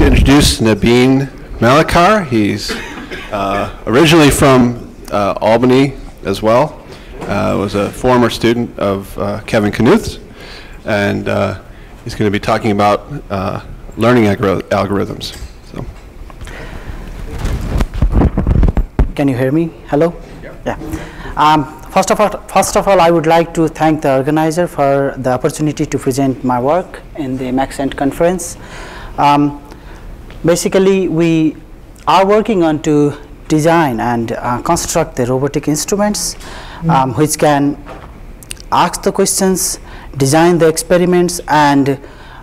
to introduce Nabin Malakar. He's uh, originally from uh, Albany as well. Uh, was a former student of uh, Kevin Knuth's, and uh, he's going to be talking about uh, learning algor- algorithms. So, Can you hear me? Hello? Yeah. Um, First of all, first of all, I would like to thank the organizer for the opportunity to present my work in the Maxent conference. Um, basically, we are working on to design and uh, construct the robotic instruments um, which can ask the questions, design the experiments, and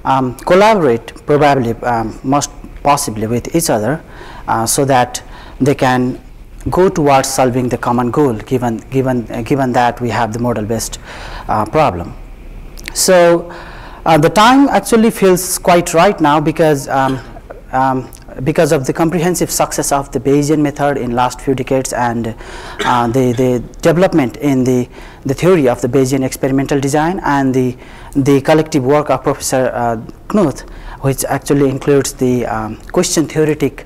um, collaborate probably um, most possibly with each other uh, so that they can go towards solving the common goal given given uh, given that we have the model based uh, problem. So uh, the time actually feels quite right now because um, because of the comprehensive success of the Bayesian method in last few decades and uh, the, the development in the, the theory of the Bayesian experimental design and the, the collective work of Professor uh, Knuth, which actually includes the um, question theoretic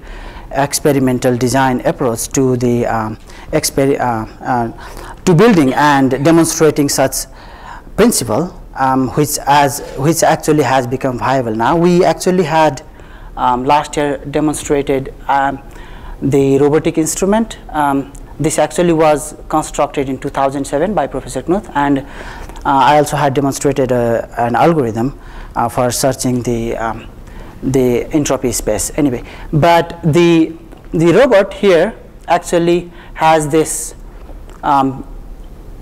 experimental design approach to the um, exper uh, uh, to building and demonstrating such principle um, which as which actually has become viable. Now we actually had um, last year demonstrated um, the robotic instrument um, this actually was constructed in 2007 by Professor Knuth and uh, I also had demonstrated a, an algorithm uh, for searching the um, the entropy space anyway. But the, the robot here actually has this um,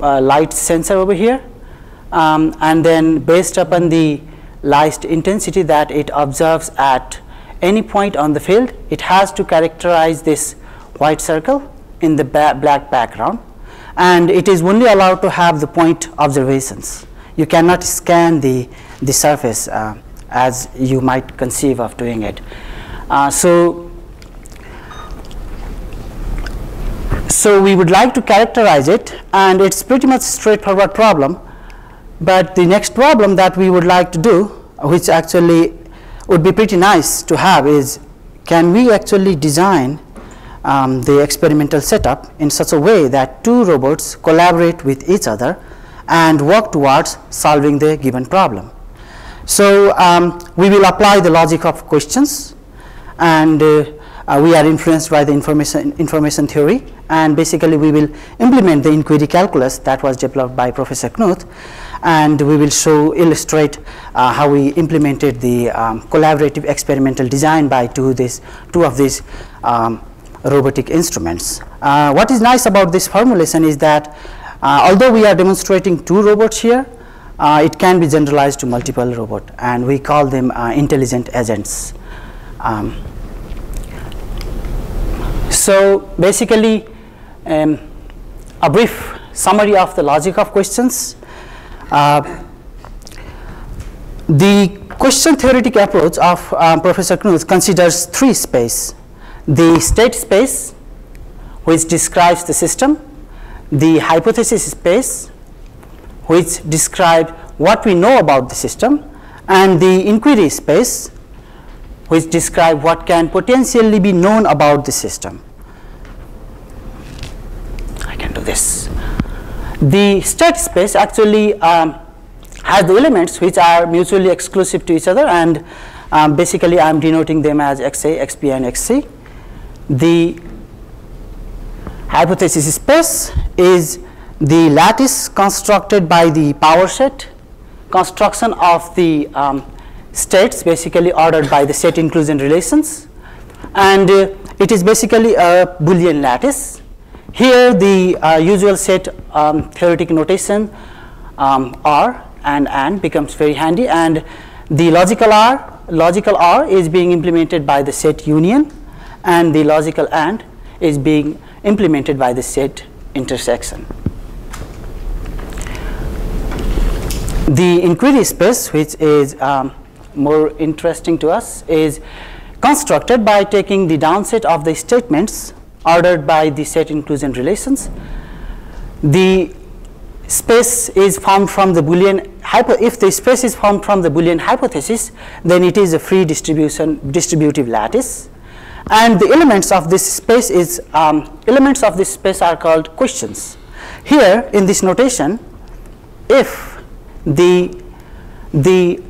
uh, light sensor over here um, and then based upon the light intensity that it observes at any point on the field, it has to characterize this white circle in the ba black background and it is only allowed to have the point observations. You cannot scan the, the surface uh, as you might conceive of doing it. Uh, so, so we would like to characterize it and it's pretty much straightforward problem but the next problem that we would like to do which actually would be pretty nice to have is can we actually design um, the experimental setup in such a way that two robots collaborate with each other and work towards solving the given problem. So um, we will apply the logic of questions and uh, uh, we are influenced by the information, information theory and basically we will implement the inquiry calculus that was developed by Professor Knuth and we will show illustrate uh, how we implemented the um, collaborative experimental design by two, this, two of these um, robotic instruments. Uh, what is nice about this formulation is that uh, although we are demonstrating two robots here, uh, it can be generalized to multiple robot and we call them uh, intelligent agents. Um, so basically um, a brief summary of the logic of questions. Uh, the question theoretic approach of uh, Professor Knuth considers three space. The state space which describes the system, the hypothesis space which describe what we know about the system and the inquiry space which describe what can potentially be known about the system. Can this. The state space actually um, has the elements which are mutually exclusive to each other and um, basically I am denoting them as XA, XB and XC. The hypothesis space is the lattice constructed by the power set construction of the um, states basically ordered by the set inclusion relations and uh, it is basically a boolean lattice here the uh, usual set um, theoretic notation um, or and and becomes very handy and the logical R, logical or is being implemented by the set union and the logical and is being implemented by the set intersection. The inquiry space, which is um, more interesting to us, is constructed by taking the downset of the statements ordered by the set inclusion relations. The space is formed from the Boolean if the space is formed from the Boolean hypothesis, then it is a free distribution distributive lattice. And the elements of this space is um, elements of this space are called questions. Here in this notation, if the the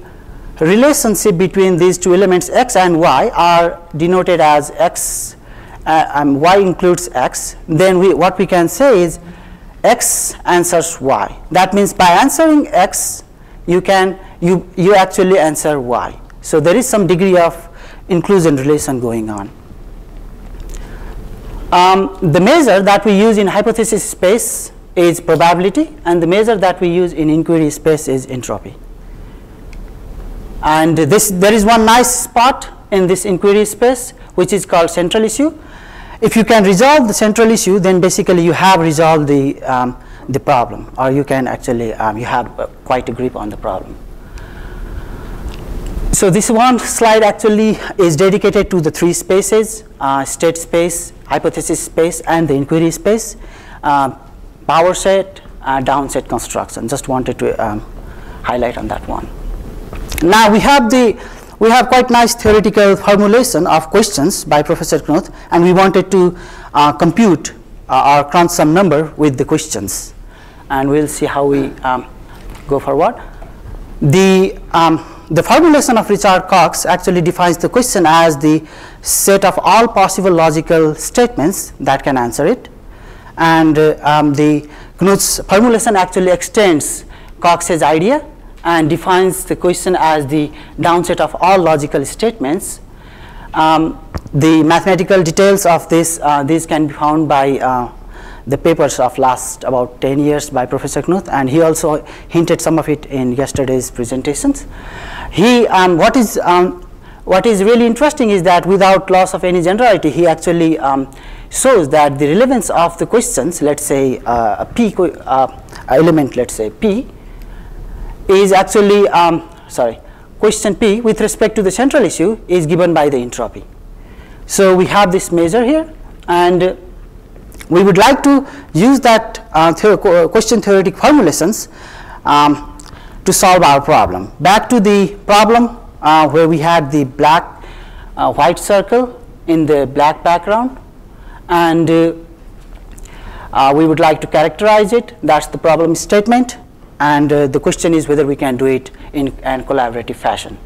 relationship between these two elements x and y are denoted as x uh, um, y includes x, then we, what we can say is x answers y. That means by answering x, you can you you actually answer y. So there is some degree of inclusion relation going on. Um, the measure that we use in hypothesis space is probability, and the measure that we use in inquiry space is entropy. And this there is one nice spot in this inquiry space which is called central issue if you can resolve the central issue, then basically you have resolved the, um, the problem, or you can actually, um, you have uh, quite a grip on the problem. So this one slide actually is dedicated to the three spaces, uh, state space, hypothesis space, and the inquiry space, uh, power set, uh, down set construction. Just wanted to um, highlight on that one. Now we have the we have quite nice theoretical formulation of questions by Professor Knuth and we wanted to uh, compute uh, our crunch sum number with the questions and we'll see how we um, go forward. The, um, the formulation of Richard Cox actually defines the question as the set of all possible logical statements that can answer it and uh, um, the Knuth's formulation actually extends Cox's idea and defines the question as the downset of all logical statements. Um, the mathematical details of this, uh, these can be found by uh, the papers of last about 10 years by Professor Knuth and he also hinted some of it in yesterday's presentations. He, um, what is um, what is really interesting is that without loss of any generality, he actually um, shows that the relevance of the questions, let's say uh, a p uh, element, let's say p, is actually, um, sorry, question P with respect to the central issue is given by the entropy. So we have this measure here and we would like to use that uh, question theoretic formulations um, to solve our problem. Back to the problem uh, where we had the black uh, white circle in the black background and uh, uh, we would like to characterize it that is the problem statement and uh, the question is whether we can do it in a collaborative fashion.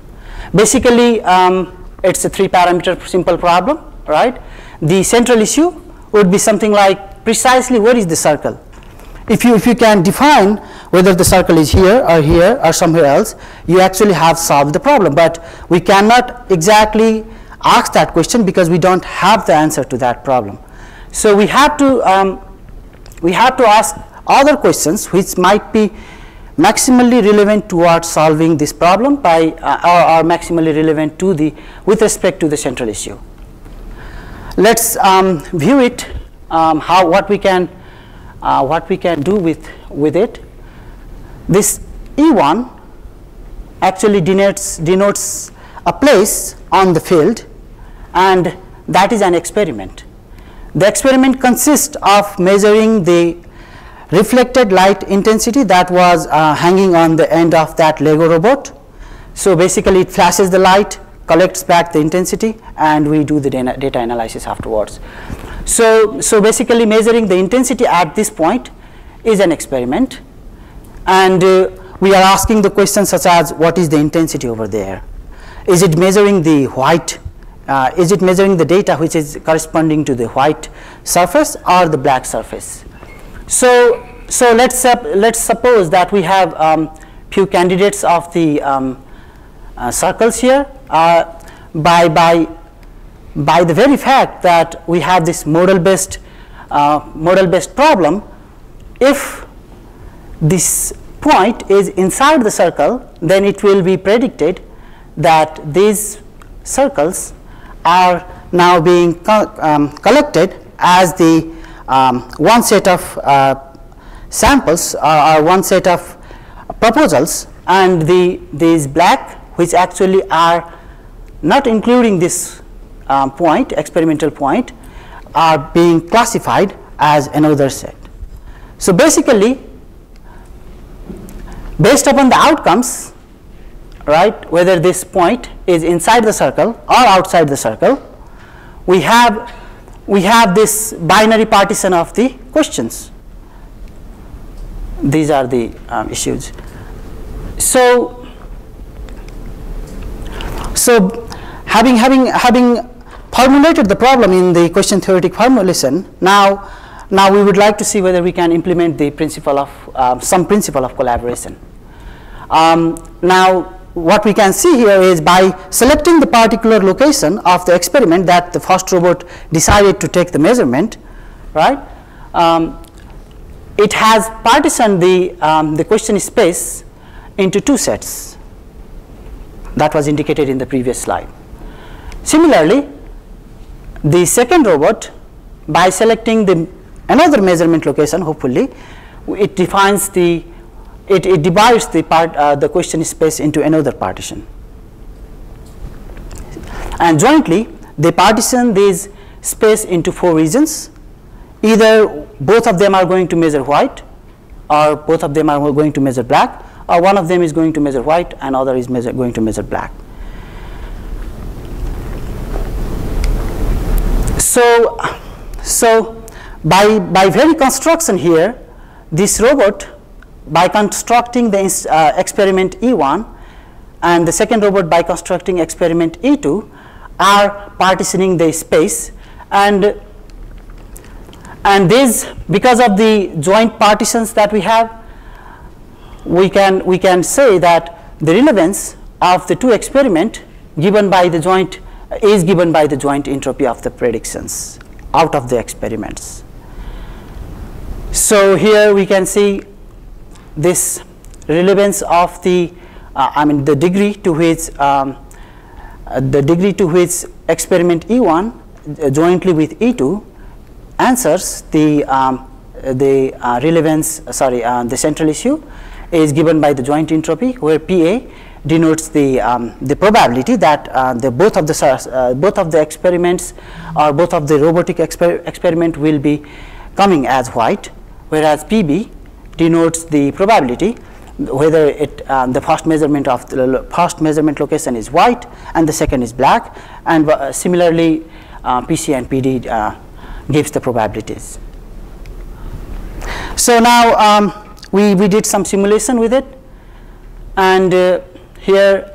Basically, um, it's a three parameter simple problem, right? The central issue would be something like precisely where is the circle? If you, if you can define whether the circle is here or here or somewhere else, you actually have solved the problem. But we cannot exactly ask that question because we don't have the answer to that problem. So we have to, um, we have to ask other questions which might be maximally relevant towards solving this problem by uh, or, or, maximally relevant to the with respect to the central issue. Let's um, view it um, how what we can uh, what we can do with with it. This E1 actually denotes denotes a place on the field and that is an experiment. The experiment consists of measuring the reflected light intensity that was uh, hanging on the end of that Lego robot. So basically it flashes the light, collects back the intensity and we do the data analysis afterwards. So, so basically measuring the intensity at this point is an experiment and uh, we are asking the question such as what is the intensity over there? Is it measuring the white, uh, is it measuring the data which is corresponding to the white surface or the black surface? So, so let's let's suppose that we have um, few candidates of the um, uh, circles here uh, by by by the very fact that we have this model based uh, model problem if this point is inside the circle then it will be predicted that these circles are now being co um, collected as the um, one set of uh, samples or, or, one set of proposals and the these black which actually are not including this um, point experimental point are being classified as another set. So basically based upon the outcomes, right, whether this point is inside the circle or outside the circle, we have we have this binary partition of the questions. These are the um, issues. So, so having having having formulated the problem in the question theoretic formulation, now now we would like to see whether we can implement the principle of uh, some principle of collaboration. Um, now what we can see here is by selecting the particular location of the experiment that the first robot decided to take the measurement, right? Um, it has partitioned the, um, the question space into two sets that was indicated in the previous slide. Similarly, the second robot by selecting the another measurement location hopefully it defines the it, it divides the part uh, the question space into another partition. And jointly they partition this space into four regions. Either both of them are going to measure white or both of them are going to measure black or one of them is going to measure white and other is measure, going to measure black. So so by by very construction here this robot by constructing the uh, experiment E1 and the second robot by constructing experiment E2 are partitioning the space and and this because of the joint partitions that we have we can we can say that the relevance of the two experiment given by the joint is given by the joint entropy of the predictions out of the experiments. So here we can see this relevance of the uh, I mean the degree to which um, uh, the degree to which experiment E1 uh, jointly with E2 answers the um, the uh, relevance sorry uh, the central issue is given by the joint entropy where PA denotes the um, the probability that uh, the both of the both of the experiments or both of the robotic exper experiment will be coming as white whereas PB denotes the probability whether it uh, the first measurement of the first measurement location is white and the second is black and uh, similarly uh, PC and PD uh, gives the probabilities. So now um, we, we did some simulation with it and uh, here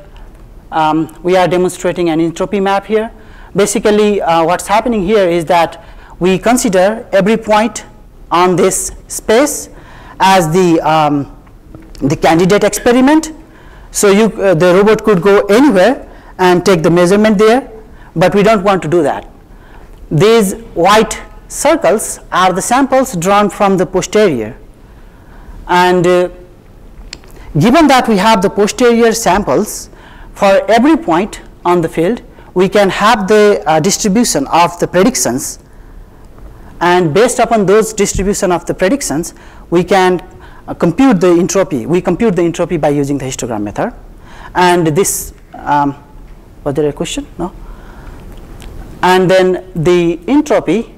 um, we are demonstrating an entropy map here. Basically uh, what's happening here is that we consider every point on this space as the, um, the candidate experiment. So you, uh, the robot could go anywhere and take the measurement there, but we don't want to do that. These white circles are the samples drawn from the posterior. And uh, given that we have the posterior samples, for every point on the field, we can have the uh, distribution of the predictions and based upon those distribution of the predictions, we can uh, compute the entropy. We compute the entropy by using the histogram method. And this, um, was there a question? No? And then the entropy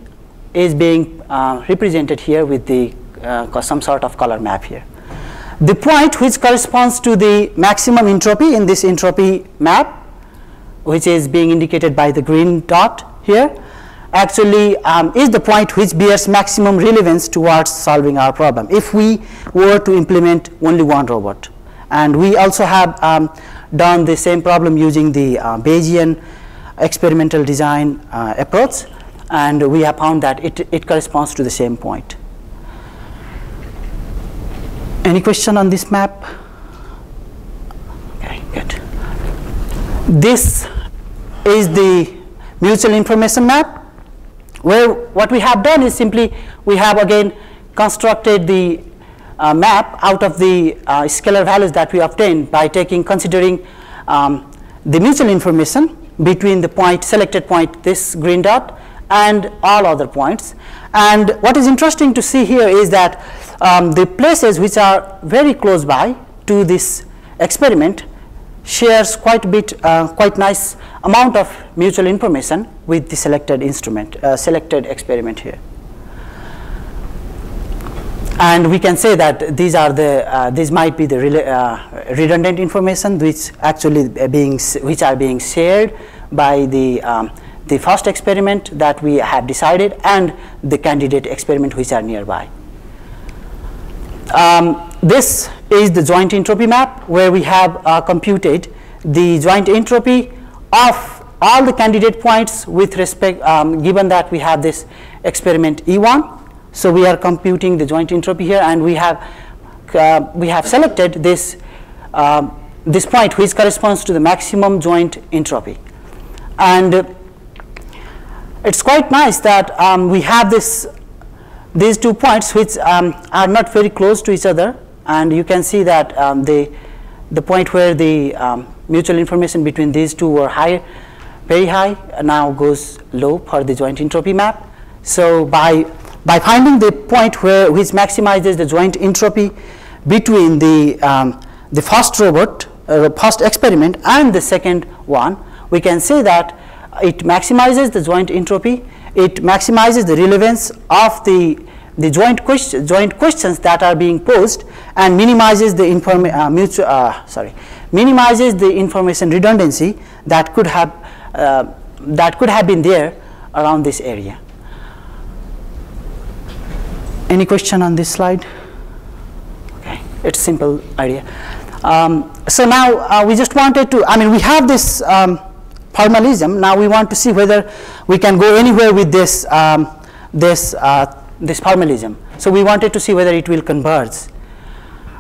is being uh, represented here with the uh, some sort of color map here. The point which corresponds to the maximum entropy in this entropy map, which is being indicated by the green dot here, actually um, is the point which bears maximum relevance towards solving our problem if we were to implement only one robot. And we also have um, done the same problem using the uh, Bayesian experimental design uh, approach and we have found that it, it corresponds to the same point. Any question on this map? Okay, good. This is the mutual information map where what we have done is simply we have again constructed the uh, map out of the uh, scalar values that we obtained by taking considering um, the mutual information between the point selected point this green dot and all other points. And what is interesting to see here is that um, the places which are very close by to this experiment shares quite a bit, uh, quite nice amount of mutual information with the selected instrument, uh, selected experiment here. and we can say that these are the uh, these might be the uh, redundant information which actually being which are being shared by the um, the first experiment that we have decided and the candidate experiment which are nearby. Um, this is the joint entropy map where we have uh, computed the joint entropy of all the candidate points with respect um, given that we have this experiment E1 so we are computing the joint entropy here and we have uh, we have selected this uh, this point which corresponds to the maximum joint entropy. And uh, it's quite nice that um, we have this these two points which um, are not very close to each other and you can see that um, the the point where the um, mutual information between these two were high very high now goes low for the joint entropy map. So by by finding the point where which maximizes the joint entropy between the um, the first robot uh, first experiment and the second one we can say that it maximizes the joint entropy. It maximizes the relevance of the the joint question joint questions that are being posed and minimizes the inform uh, mutual uh, sorry minimizes the information redundancy that could have uh, that could have been there around this area any question on this slide? Okay, it's simple idea. Um, so now uh, we just wanted to, I mean, we have this um, formalism. Now we want to see whether we can go anywhere with this, um, this, uh, this formalism. So we wanted to see whether it will converge.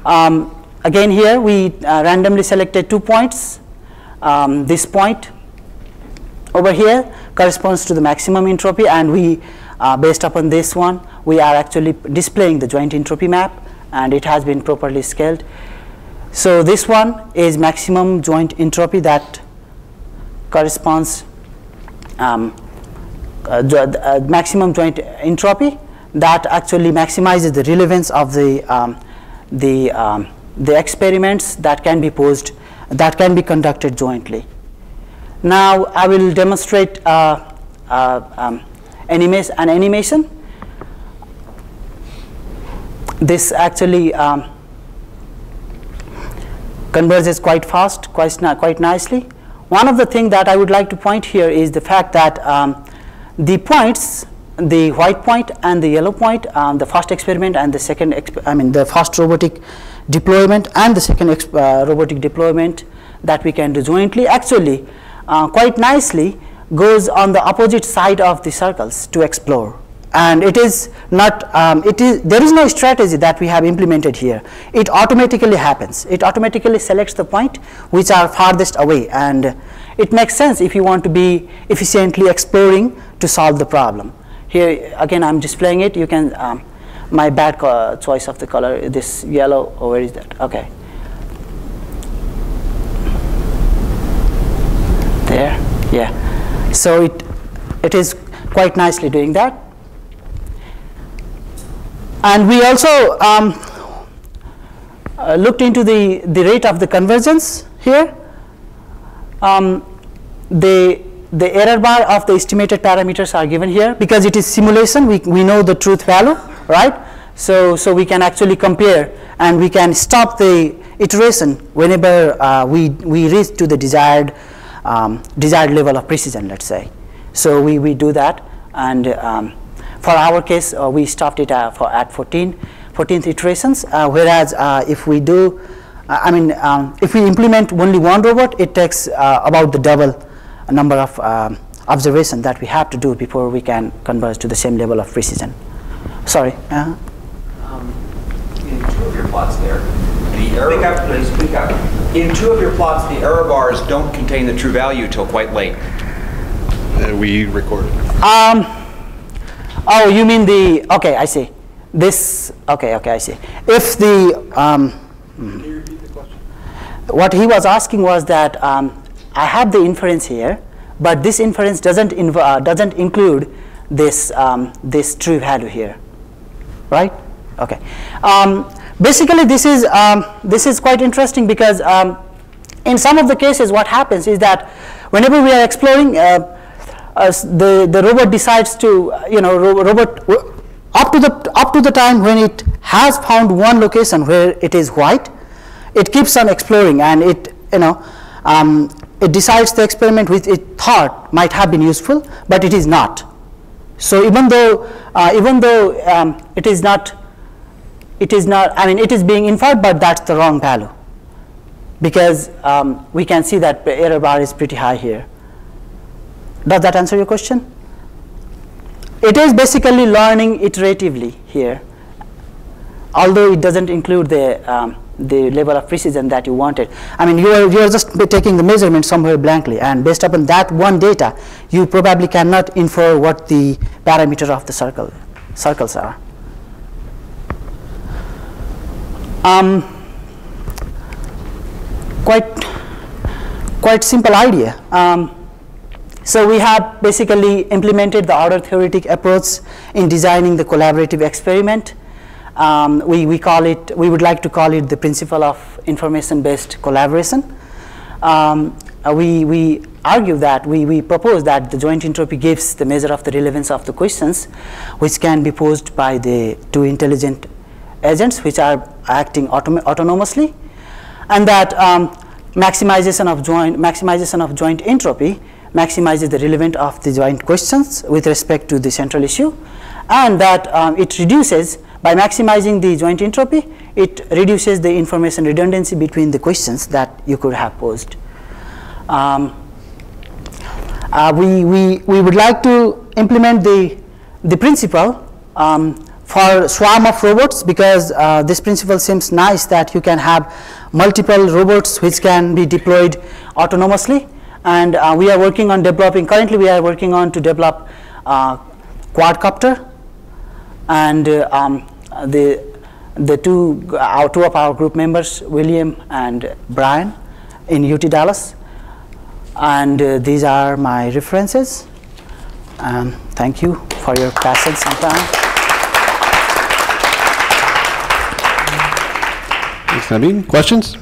Um, again here we uh, randomly selected two points. Um, this point over here corresponds to the maximum entropy and we uh, based upon this one we are actually displaying the joint entropy map and it has been properly scaled. So this one is maximum joint entropy that corresponds um, uh, uh, maximum joint entropy that actually maximizes the relevance of the um, the um, the experiments that can be posed that can be conducted jointly. Now I will demonstrate uh, uh um, animation, an animation this actually um, converges quite fast, quite, quite nicely. One of the things that I would like to point here is the fact that um, the points, the white point and the yellow point, um, the first experiment and the second, I mean the first robotic deployment and the second uh, robotic deployment that we can do jointly actually uh, quite nicely goes on the opposite side of the circles to explore. And it is not um, it is there is no strategy that we have implemented here. It automatically happens. It automatically selects the point which are farthest away. And it makes sense if you want to be efficiently exploring to solve the problem here again i'm displaying it. You can um, my bad choice of the color this yellow oh, where is that? Okay. There yeah. So it it is quite nicely doing that. And we also um, uh, looked into the, the rate of the convergence here. Um, the, the error bar of the estimated parameters are given here. Because it is simulation we, we know the truth value right? So so we can actually compare and we can stop the iteration whenever uh, we we reach to the desired um, desired level of precision let's say. So we we do that and um, for our case, uh, we stopped it uh, for at 14, 14th iterations, uh, whereas if we do, I mean, um, if we implement only one robot, it takes about the double number of um, observations that we have to do before we can converge to the same level of precision. Sorry. Um, in two of your plots there, the error. Speak up, please. Speak up. In two of your plots, the error bars don't contain the true value till quite late. Uh, we recorded. Um, Oh, you mean the, okay, I see. This, okay, okay, I see. If the, um, what he was asking was that um, I have the inference here, but this inference doesn't, uh, doesn't include this, um, this true value here, right? Okay. Um, basically, this is, um, this is quite interesting because um, in some of the cases what happens is that whenever we are exploring uh, uh, the, the robot decides to, you know, ro robot up to the up to the time when it has found one location where it is white, it keeps on exploring and it you know um, it decides the experiment which it thought might have been useful, but it is not. So even though uh, even though um, it is not it is not I mean it is being inferred, but that's the wrong value because um, we can see that the error bar is pretty high here. Does that answer your question? It is basically learning iteratively here, although it doesn't include the um, the level of precision that you wanted. I mean, you are, you are just taking the measurement somewhere blankly, and based upon that one data, you probably cannot infer what the parameter of the circle circles are. Um, quite quite simple idea. Um, so we have basically implemented the order theoretic approach in designing the collaborative experiment. Um, we, we call it, we would like to call it the principle of information-based collaboration. Um, uh, we, we argue that, we, we propose that the joint entropy gives the measure of the relevance of the questions which can be posed by the two intelligent agents which are acting autom autonomously and that um, maximization of joint maximization of joint entropy maximizes the relevance of the joint questions with respect to the central issue and that um, it reduces by maximizing the joint entropy it reduces the information redundancy between the questions that you could have posed. Um, uh, we, we, we would like to implement the, the principle um, for swarm of robots because uh, this principle seems nice that you can have multiple robots which can be deployed autonomously and uh, we are working on developing currently we are working on to develop uh, quadcopter and uh, um, the the two our two of our group members William and Brian in UT Dallas and uh, these are my references um, thank you for your patience and time Thanks, Nabin. Questions?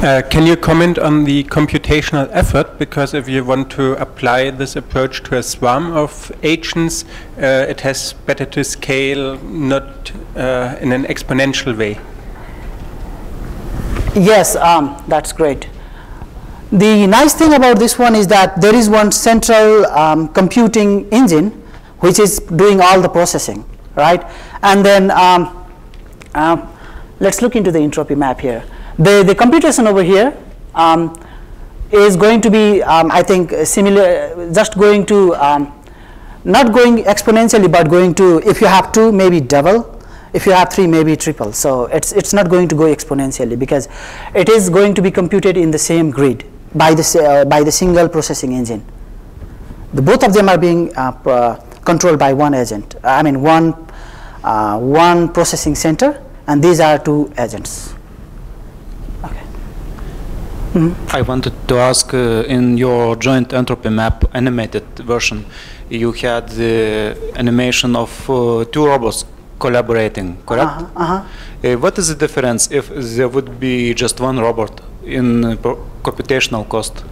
Uh, can you comment on the computational effort? Because if you want to apply this approach to a swarm of agents, uh, it has better to scale not uh, in an exponential way. Yes, um, that's great. The nice thing about this one is that there is one central um, computing engine which is doing all the processing, right? And then um, uh, let's look into the entropy map here. The, the computation over here um, is going to be, um, I think, similar, just going to, um, not going exponentially, but going to, if you have two, maybe double. If you have three, maybe triple. So it's, it's not going to go exponentially because it is going to be computed in the same grid by the, uh, by the single processing engine. The both of them are being uh, controlled by one agent. I mean, one, uh, one processing center, and these are two agents. Mm -hmm. I wanted to ask uh, in your joint entropy map animated version, you had the animation of uh, two robots collaborating, correct? Uh -huh, -huh. Uh, what is the difference if there would be just one robot in computational cost?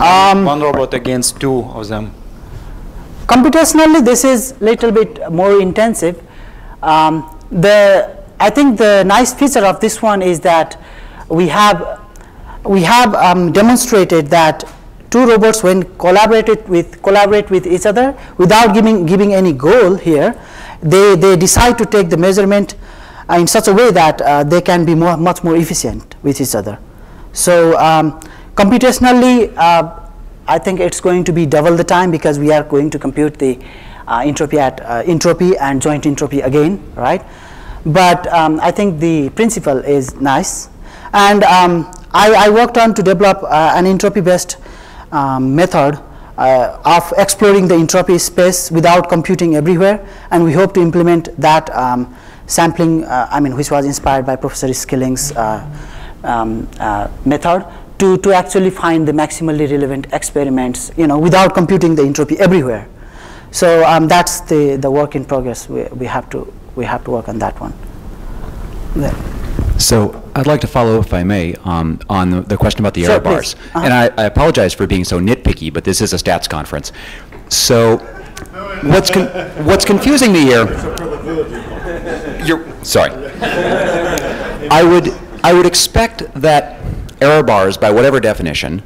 Um, one robot against two of them. Computationally, this is little bit more intensive. Um, the I think the nice feature of this one is that we have we have um, demonstrated that two robots when collaborated with collaborate with each other without giving giving any goal here they they decide to take the measurement uh, in such a way that uh, they can be more much more efficient with each other. So um, computationally uh, I think it's going to be double the time because we are going to compute the uh, entropy at uh, entropy and joint entropy again right? But um, I think the principle is nice and um, I, I, worked on to develop uh, an entropy-based um, method uh, of exploring the entropy space without computing everywhere, and we hope to implement that um, sampling, uh, I mean, which was inspired by Professor Skilling's uh, um, uh, method to, to actually find the maximally relevant experiments, you know, without computing the entropy everywhere. So um, that's the, the work in progress. We, we, have to, we have to work on that one. There. So I'd like to follow, if I may, um, on the- the question about the Sure, error bars. Uh-huh. And I I apologize for being so nitpicky, but this is a stats conference. So what's con- what's confusing me here... You're, sorry. I would, I would expect that error bars, by whatever definition,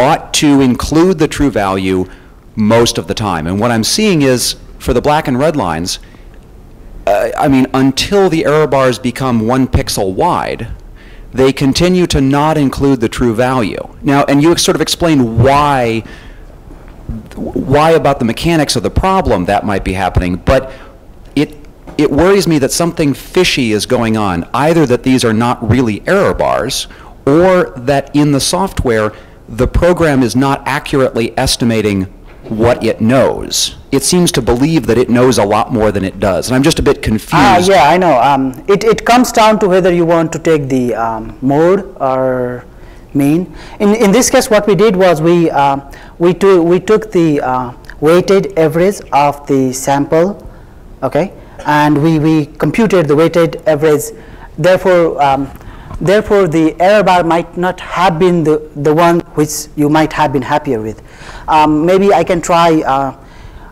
ought to include the true value most of the time. And what I'm seeing is, for the black and red lines, uh, I mean, until the error bars become one pixel wide, they continue to not include the true value. Now, and you sort of explain why, why about the mechanics of the problem that might be happening, but it, it worries me that something fishy is going on, either that these are not really error bars, or that in the software, the program is not accurately estimating what it knows. It seems to believe that it knows a lot more than it does, and I'm just a bit confused. Ah, yeah, I know. Um, it, it comes down to whether you want to take the um, mode or mean. In, in this case, what we did was we, uh, we, to, we took the uh, weighted average of the sample, okay, and we, we computed the weighted average. Therefore, um, therefore, the error bar might not have been the, the one which you might have been happier with. Um, maybe I can try uh,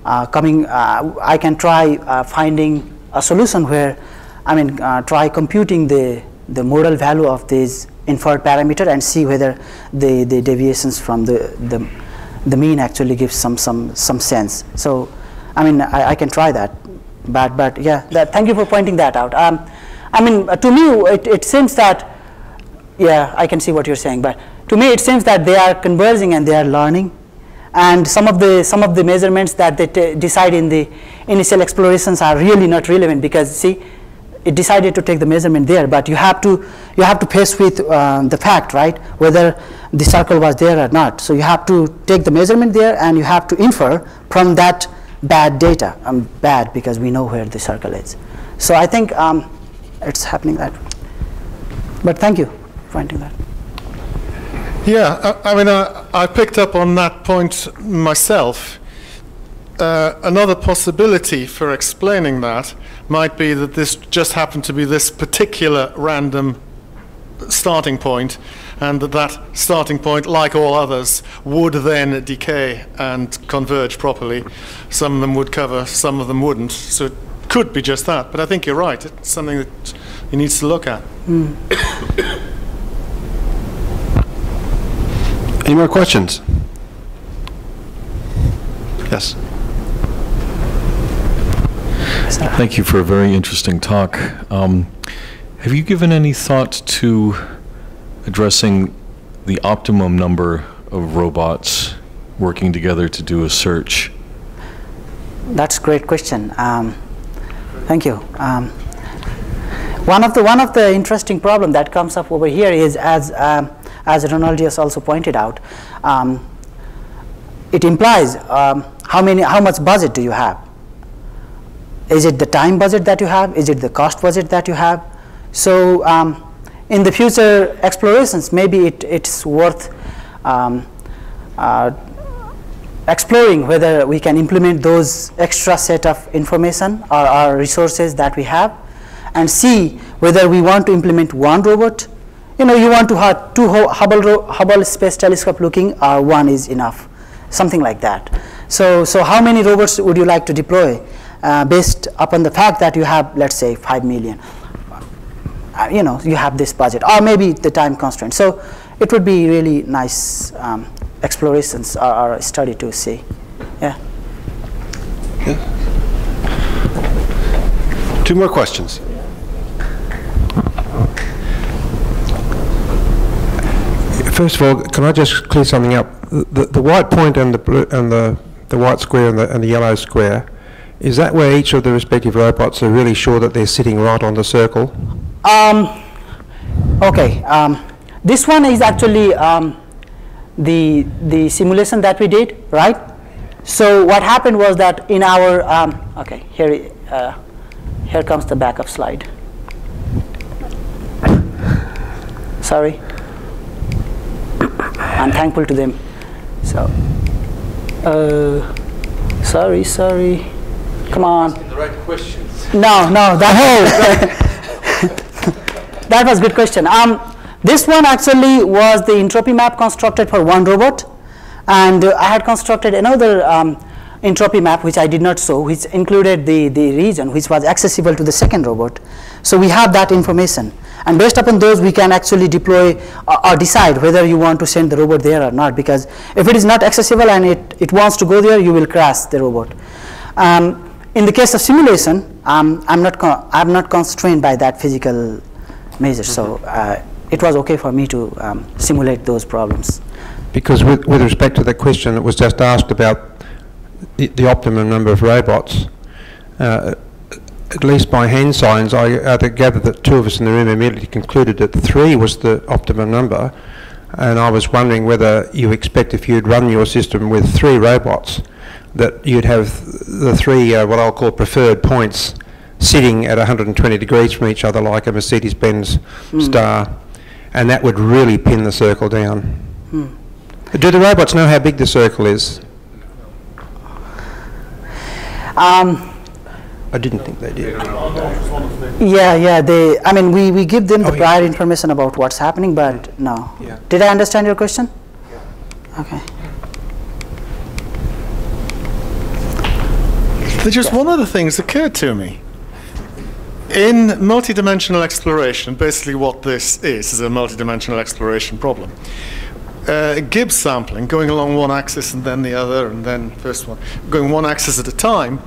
uh, coming, uh, I can try uh, finding a solution where, I mean, uh, try computing the, the modal value of this inferred parameter and see whether the, the deviations from the, the, the mean actually gives some, some, some sense. So, I mean, I, I can try that, but, but yeah, that, thank you for pointing that out. Um, I mean, uh, to me, it, it seems that, yeah, I can see what you're saying, but to me, it seems that they are conversing and they are learning. And some of the some of the measurements that they decide in the initial explorations are really not relevant because see it decided to take the measurement there. But you have to you have to face with uh, the fact right whether the circle was there or not. So you have to take the measurement there and you have to infer from that bad data. Um, bad because we know where the circle is. So i think um, it's happening that way. But thank you for pointing that Yeah, I, I mean, I, I picked up on that point myself. Uh, another possibility for explaining that might be that this just happened to be this particular random starting point, and that that starting point, like all others, would then decay and converge properly. Some of them would cover, some of them wouldn't. So it could be just that. But I think you're right. It's something that he needs to look at. Any more questions? Yes. Thank you for a very interesting talk. Um, Have you given any thought to addressing the optimum number of robots working together to do a search? That's a great question. Um, thank you. Um, one of the one of the interesting problem that comes up over here is as um, as Ronaldius also pointed out, um, it implies um, how many how much budget do you have? Is it the time budget that you have? Is it the cost budget that you have? So um, in the future explorations, maybe it, it's worth um, uh, exploring whether we can implement those extra set of information or, or resources that we have and see whether we want to implement one robot. You know, you want to have two Hubble, Hubble Space Telescope looking or one is enough, something like that. So, so how many robots would you like to deploy uh, based upon the fact that you have, let's say, 5 million? uh, you know, you have this budget, or maybe the time constraint. So it would be really nice um, explorations or, or study to see. Yeah. Two more questions. First of all, can I just clear something up? The, the white point and the blue and the, the white square and the, and the yellow square, is that where each of the respective robots are really sure that they're sitting right on the circle? Um, okay. Um, this one is actually um, the the simulation that we did, right? So what happened was that in our um, okay here uh, here comes the backup slide. Sorry. I'm thankful to them. So, uh, sorry, sorry. Come on. The right questions. No, no, that that was a good question. Um, this one actually was the entropy map constructed for one robot, and uh, I had constructed another um, entropy map which I did not show, which included the, the region which was accessible to the second robot. So we have that information. And based upon those, we can actually deploy or, or decide whether you want to send the robot there or not. Because if it is not accessible and it, it wants to go there, you will crash the robot. Um, in the case of simulation, um, I'm, not I'm not constrained by that physical measure. So uh, it was okay for me to um, simulate those problems. Because with, with respect to the question that was just asked about the, the optimum number of robots, uh, at least by hand signs, I uh, gather that two of us in the room immediately concluded that three was the optimum number. And I was wondering whether you expect if you'd run your system with three robots, that you'd have the three, uh, what I'll call preferred points, sitting at 120 degrees from each other like a Mercedes-Benz mm. star. And that would really pin the circle down. Mm. Do the robots know how big the circle is? Um, I didn't think they did. Yeah, yeah. They. I mean, we, we give them the oh, prior yeah. information about what's happening, but no. Yeah. Did I understand your question? Yeah. Okay. There's just one other thing that's occurred to me. In multidimensional exploration, basically what this is is a multidimensional exploration problem. Uh, Gibbs sampling, going along one axis and then the other, and then first one, going one axis at a time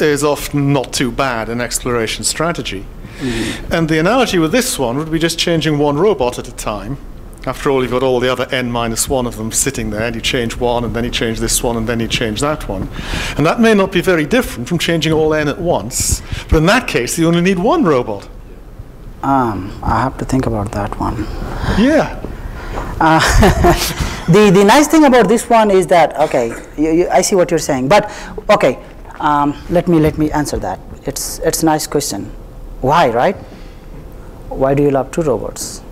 is often not too bad an exploration strategy. Mm-hmm. And the analogy with this one would be just changing one robot at a time. After all, you've got all the other n minus one of them sitting there, and you change one, and then you change this one, and then you change that one. And that may not be very different from changing all n at once, but in that case, you only need one robot. Um, I have to think about that one. Yeah. Uh, the, the nice thing about this one is that, okay, you, you, I see what you're saying, but okay, um, let me let me answer that. It's it's a nice question. Why, right? Why do you love two robots?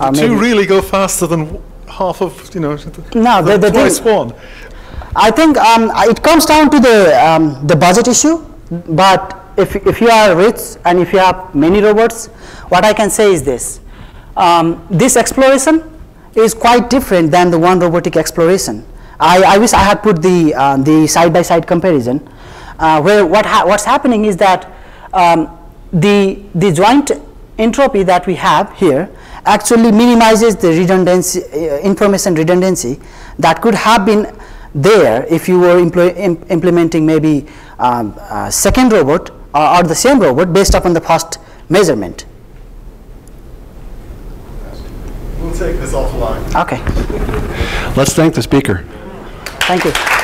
Or two really go faster than half of you know. No, the, the twice thing, one. I think um, it comes down to the um, the budget issue. But if if you are rich and if you have many robots, what I can say is this: um, this exploration is quite different than the one robotic exploration. I, I wish I had put the uh, the side by side comparison uh, where what ha what's happening is that um, the, the joint entropy that we have here actually minimizes the redundancy, uh, information redundancy that could have been there if you were impl implementing maybe um, a second robot or, or, the same robot based upon the first measurement. We'll take this offline. Okay. Let's thank the speaker. Thank you.